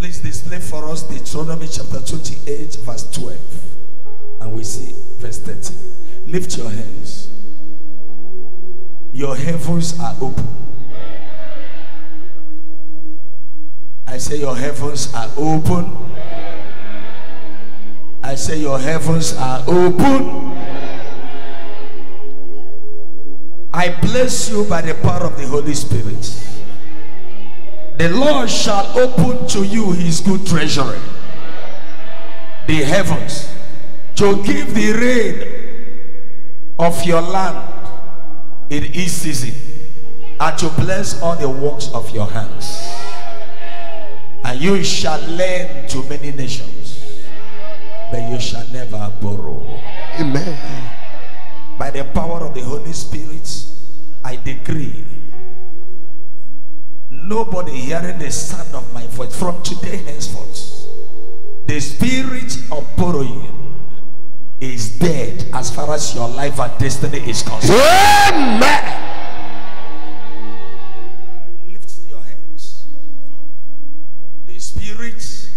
Please display for us Deuteronomy chapter 28, verse 12. And we see verse 13. Lift your hands. Your heavens are open. I say, Your heavens are open. I say, Your heavens are open. I bless you by the power of the Holy Spirit. The Lord shall open to you his good treasury, the heavens, to give the rain of your land in each season, and to bless all the works of your hands. And you shall lend to many nations, but you shall never borrow. Amen. By the power of the Holy Spirit, I decree nobody hearing the sound of my voice from today henceforth, the spirit of borrowing is dead as far as your life and destiny is concerned. Amen. Lift your hands. The spirit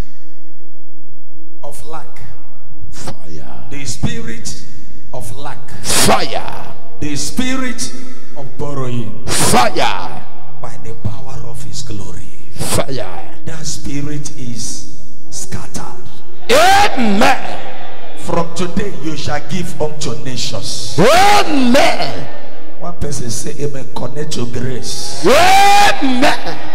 of lack, Fire. the spirit of lack, Fire. the spirit of borrowing Fire. His glory. Fire. That spirit is scattered. Amen. From today you shall give unto nations. Amen. One person say amen. Connect to grace. Amen.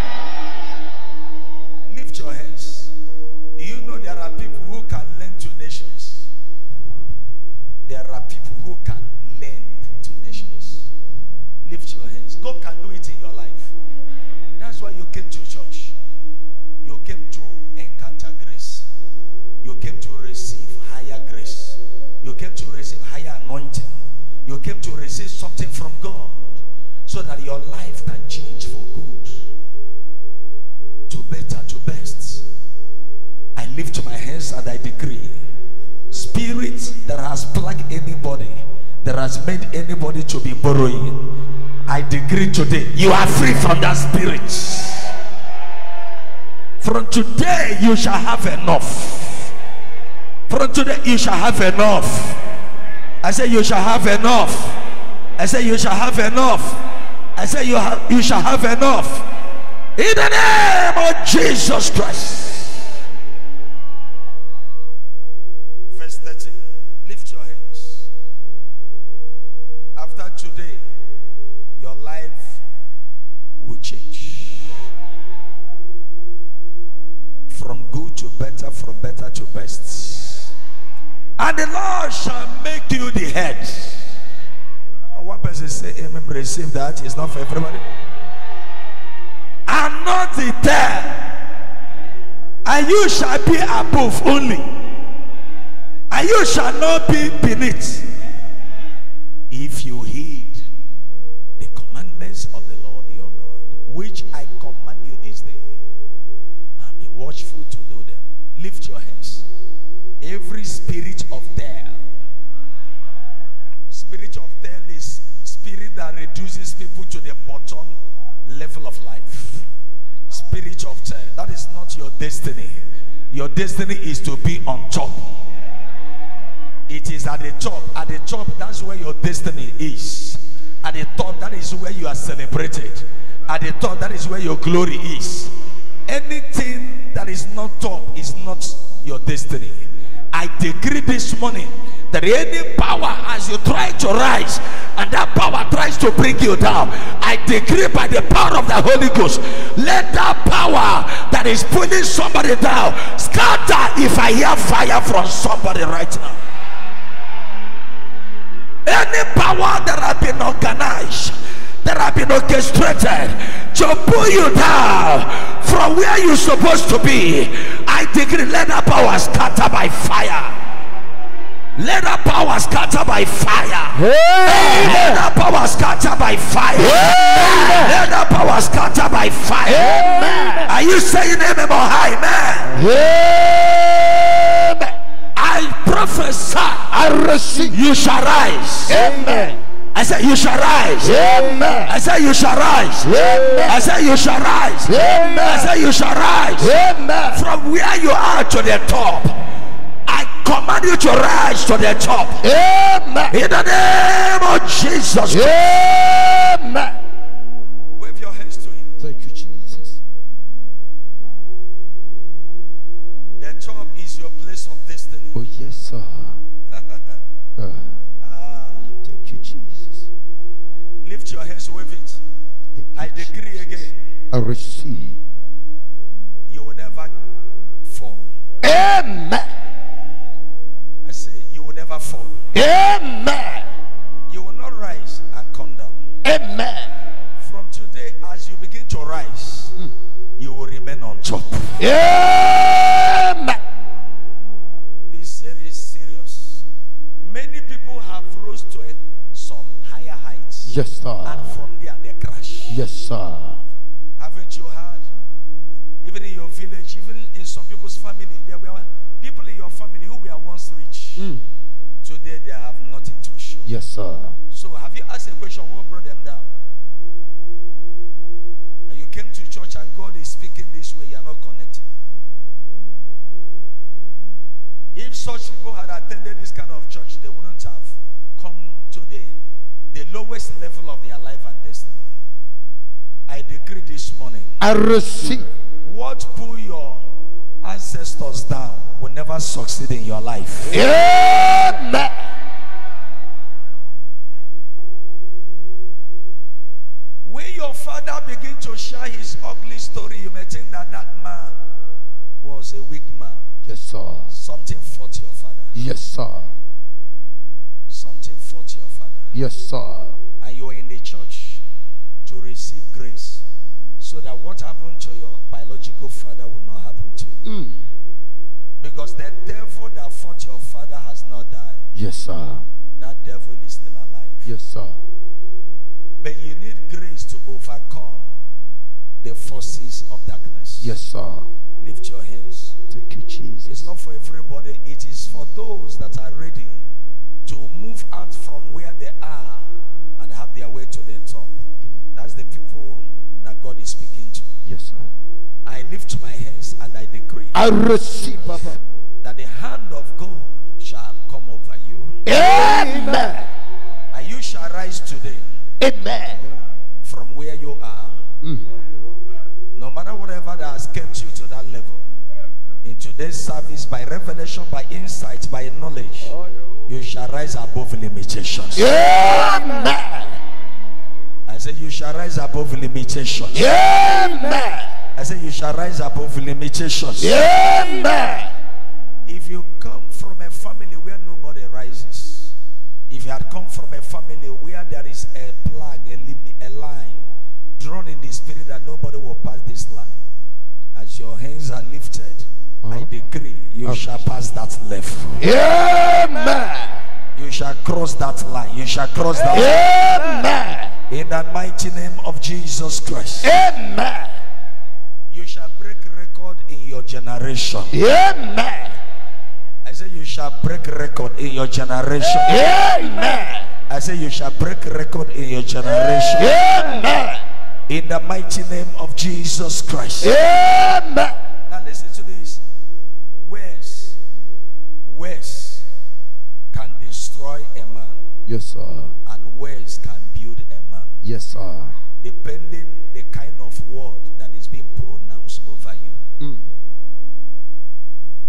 Came to receive something from God so that your life can change for good to better, to best. I lift my hands and I decree spirit that has plagued anybody, that has made anybody to be borrowing. I decree today you are free from that spirit. From today you shall have enough. From today you shall have enough. I say you shall have enough. I say you shall have enough. I say you you shall have enough. In the name of Jesus Christ. Verse 13. Lift your hands. After today, your life will change. From good to better, from better to best. And the Lord shall make you the head. One person say, Amen. Receive that. It's not for everybody and not the tail. And you shall be above only, and you shall not be beneath. If you heed the commandments of the Lord your God, which I command you this day, and be watchful to do them. Lift your hands. Every spirit of tail, spirit of tail is spirit that reduces people to the bottom level of life. Spirit of tail. That is not your destiny. Your destiny is to be on top. It is at the top. At the top, that's where your destiny is. At the top, that is where you are celebrated. At the top, that is where your glory is. Anything that is not top is not your destiny. I decree this morning that any power as you try to rise and that power tries to bring you down, I decree by the power of the Holy Ghost, let that power that is pulling somebody down scatter if I hear fire from somebody right now. Any power that have been organized, that have been orchestrated to pull you down from where you're supposed to be, I decree let that power scatter by fire. Let that power scatter by fire. Let that power scatter by fire. Let that power scatter by fire. Are you saying amen or high man? I prophesy I receive. you shall rise. Amen. I say you shall rise. Amen. I say you shall rise. Amen. I say you shall rise. Amen. I say you shall rise. Amen. From where you are to the top. I command you to rise to the top. Amen. In the name of Jesus. Amen. Wave your hands to him. Thank you, Jesus. The top is your place of destiny. Oh, yes, sir. Hands, wave it. I decree again, I receive. you will never fall. Amen. I say, you will never fall. Amen. You will not rise and come down. Amen. From today, as you begin to rise, hmm. you will remain on top. Amen. This is serious. Many people have rose to some higher heights. Yes, sir. Yes, sir. Haven't you heard? Even in your village, even in some people's family, there were people in your family who were once rich. Hmm. Today, they have nothing to show. Yes, sir. So, have you asked a question what brought them down? And you came to church and God is speaking this way, you are not connecting. If such people had attended this kind of church, they wouldn't have come to the, the lowest level of their life. I decree this morning I receive. what pull your ancestors down will never succeed in your life. Amen. When your father begin to share his ugly story, you may think that that man was a weak man. Yes, sir. Something fought your father. Yes, sir. Something fought your father. Yes, sir. Receive grace so that what happened to your biological father will not happen to you. Mm. Because the devil that fought your father has not died. Yes, sir. That devil is still alive. Yes, sir. But you need grace to overcome the forces of darkness. Yes, sir. Lift your hands. Thank you, Jesus. It's not for everybody, it is for those that are ready to move out from where they are and have their way to speaking to. Yes, sir. I lift my hands and I decree I receive, Papa. that the hand of God shall come over you. Amen. And you shall rise today Amen. from where you are. Mm. No matter whatever that has kept you to that level. In today's service, by revelation, by insight, by knowledge, you shall rise above limitations. Amen. I say you shall rise above limitations. Amen. I say you shall rise above limitations. Amen. If you come from a family where nobody rises, if you had come from a family where there is a plug, a, lim- a line drawn in the spirit that nobody will pass this line, as your hands are lifted, I Uh-huh. decree you shall pass that level. Amen. You shall cross that line. You shall cross that Amen. line. In the mighty name of Jesus Christ. Amen. You shall break record in your generation. Amen. I say you shall break record in your generation. Amen. I say you shall break record in your generation. Amen. In the mighty name of Jesus Christ. Amen. Now listen to this. Words, words can destroy a man, Yes, sir. and words can build a man, Yes, sir. depending the kind of word that is being pronounced over you. Mm.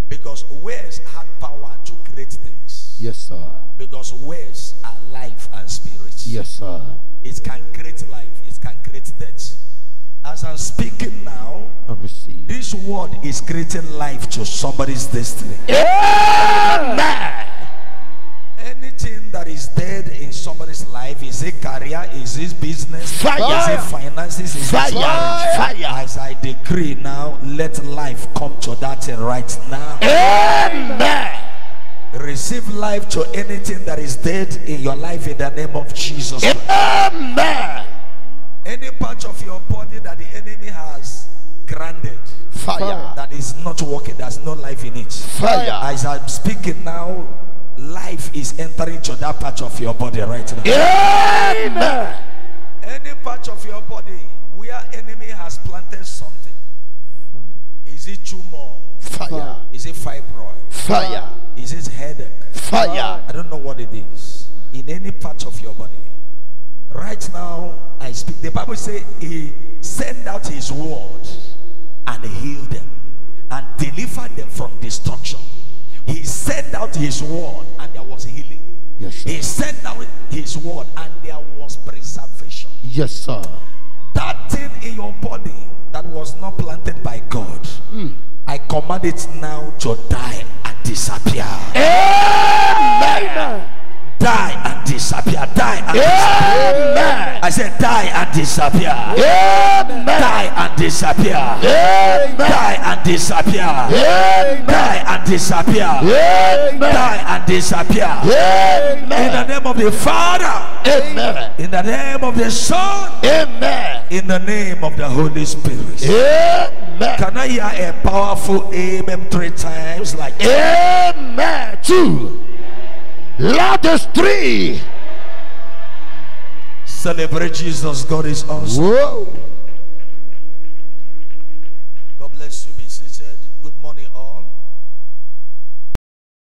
Because words had power to create things. Yes, sir. Because words are life and spirit. Yes, sir. It can create life, it can create death. As I'm speaking now, this word is creating life to somebody's destiny. Amen. Anything that is dead in somebody's life, is it career, is it business, Fire. is it finances, is Fire. it marriage? Fire. As I decree now, let life come to that thing right now. Amen. Receive life to anything that is dead in your life in the name of Jesus. Amen. Any part of your body that the enemy has granted Fire. that is not working, there's no life in it. Fire. As I'm speaking now, life is entering to that part of your body right now. Amen. Any part of your body where enemy has planted something. Is it tumor? Fire. Is it fibroid? Fire. Is it headache? Fire. I don't know what it is. In any part of your body. Right now, I speak. The Bible says he sent out his word and healed them and delivered them from destruction. He sent out his word and there was healing. Yes, sir. He sent out his word and there was preservation. Yes, sir. That thing in your body that was not planted by God, hmm. I command it now to die and disappear. Amen. Die and disappear. Die and disappear. I said, die and disappear. Amen. Die and disappear. Amen. Die and disappear. Amen. Die and disappear. Amen. Die and disappear. In the name of the Father, Amen. in the name of the Son, Amen. in the name of the Holy Spirit. Amen. Can I hear a powerful amen three times like Amen. Two. Loudest three. celebrate Jesus? God is awesome. Whoa.